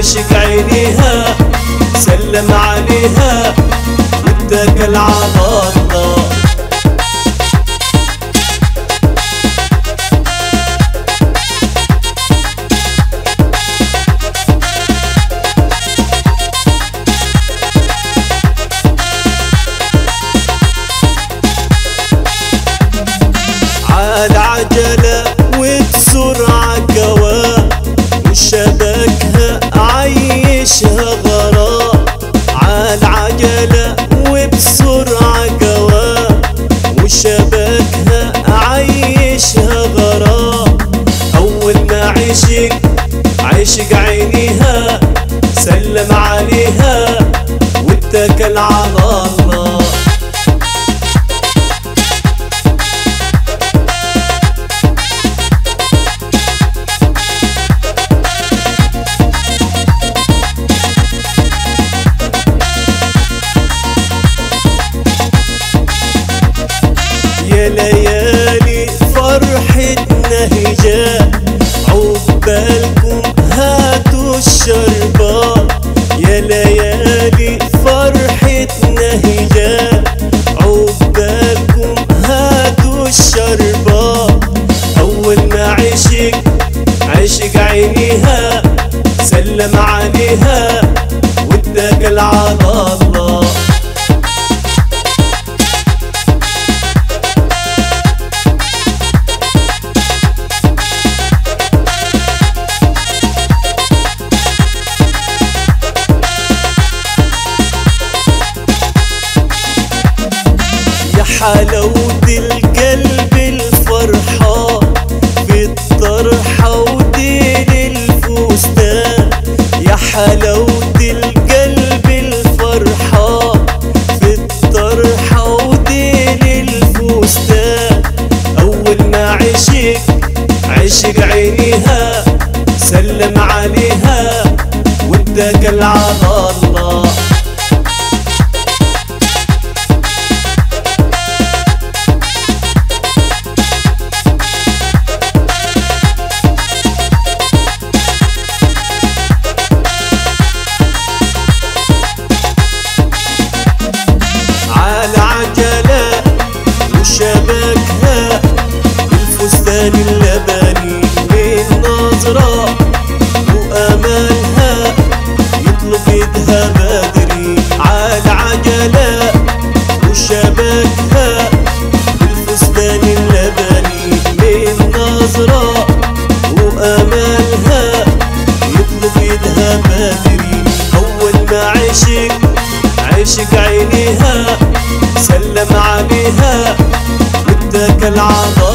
عشق عينيها سلم عاد عجلة وبسرعة قواه وشبكها عيشها غرام أول ما عشق عشق عينيها سلم عليها واتكل على الله. حلاوة القلب الفرحة في الطرحة ودين الفستان. يا حلاوة عشق عينيها سلم عليها واتكل على الله بالفستان اللبني من نظرة وأملها. يطلب يدها بدري على عجلة وشبكها. بالفستان اللبني من نظرة وأملها. يطلب يدها بدري. أول ما عشق عشق عينيها سلم عليها. واتكل على